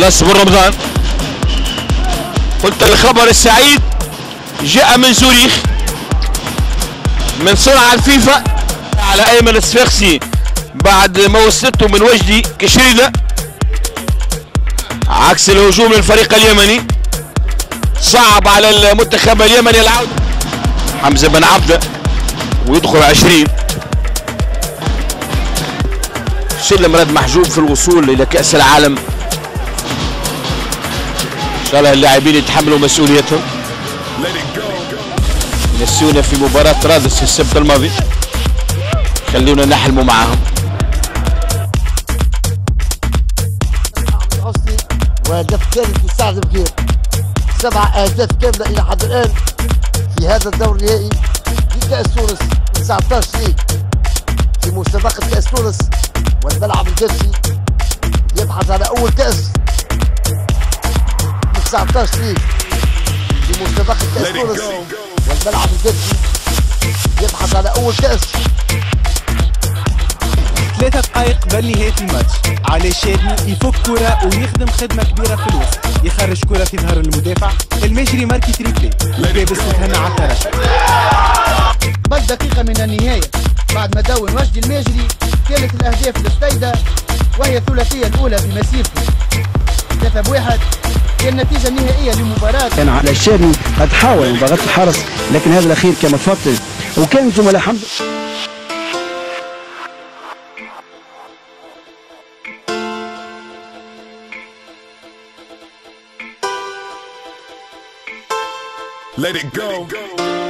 خلاص بن رمضان. قلت الخبر السعيد. جاء من زوريخ. من صنع الفيفا. على أيمن الصفاقسي. بعد ما وصلته من وجدي كشريدة. عكس الهجوم للفريق اليمني. صعب على المنتخب اليمني العودة. حمزة بن عبدة. ويدخل عشرين. سلم رد محجوب في الوصول إلى كأس العالم. شاء الله اللاعبين يتحملوا مسؤوليتهم. نسيونا في مباراة رادس السبت الماضي. خلينا نحلموا معاهم. وهدف ثالث لسعد بكير سبع أهداف كاملة إلى حد الآن في هذا الدور النهائي في كاس تونس 19 ليك في مسابقه كأس تونس والملعب الجدسي يبحث على أول كأس 19 ليك في مسابقه كاس تونس والملعب الجدسي يبحث على أول كأس. ثلاثة دقائق قبل نهاية الماتش. علي شادي يفك كرة ويخدم خدمة كبيرة في الوسط. يخرج كرة في ظهر المدافع. المجري ماركي تريبلي. لابس تهنى على الطرف قبل دقيقة من النهاية. بعد ما دون وجدي الماجري كانت الأهداف للسيدة وهي الثلاثية الأولى في مسيرته. ثلاثة بواحد هي النتيجة النهائية للمباراة كان على الشامي قد حاول مباراة الحرس لكن هذا الأخير كما تفضل وكان زملاء حمد Let it go.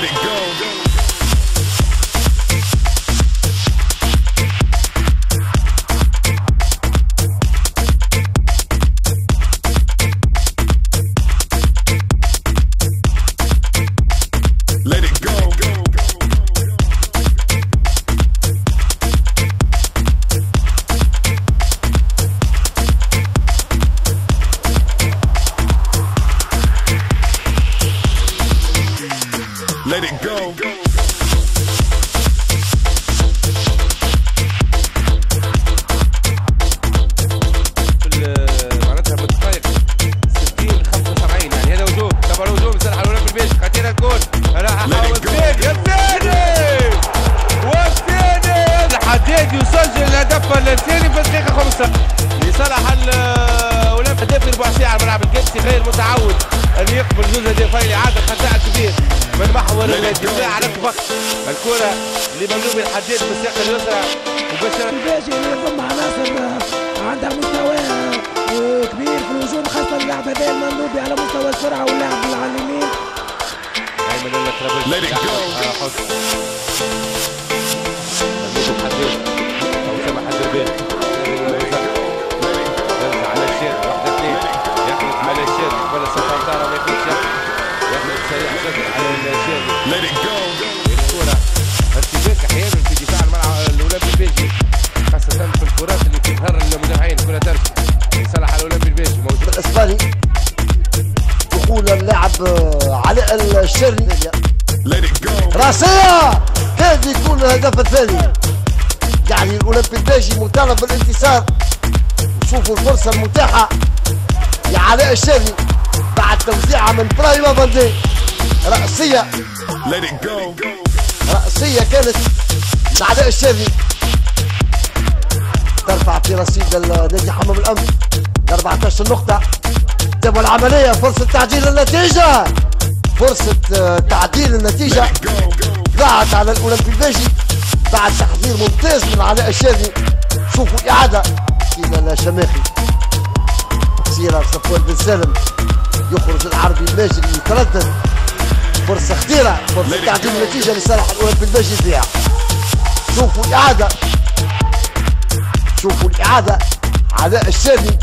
Let it go. الجبسي غير متعود أن يقبل جزء هدفين اعاده خداع كبير. من محور الدفاع على الفخ. الكرة لمملوك الحديد بالساق اليسرى. مباشرة. الباجي اللي يضم عناصر عندها مستوى كبير في الهجوم خاصة اللاعب هذا المملوبي على مستوى السرعة واللعب على اليمين go. حط مملوك الحديد. أو سامح الدربين على الشير قبل بتاعه ما يخلطش يخلط سريع جدا على go. الكرة ارتباك أحيانا في دفاع الملعب الاولمبي البيجي خاصة في الكرات اللي تظهر للمدافعين كرة ترجع لصالح الاولمبي البيجي موجود الاسباني دخول اللاعب آه، علاء الشري. راسية كاد يكون الهدف الثاني يعني الاولمبي الباجي مطالب بالانتصار وشوفوا الفرصة المتاحة لعلاء الشري بعد توزيعها من برايما فاندي رأسية. رأسية كانت لعلاء الشري ترفع في رصيد النادي حمام الأمن. 14 نقطة. تبع العملية فرصة تعديل النتيجة. فرصة آه، تعديل النتيجة. ضاعت على الأولمبي الباجي بعد تحضير ممتاز من علاء الشاذي شوفوا إعادة إلى الشماخي سيرة صفوان بن سالم. يخرج العربي الماجري يتردد فرصة خطيرة. فرصة تعديل النتيجة لصالح الأولى بالمجري فيها شوفوا الإعادة. شوفوا الإعادة. علاء الشامي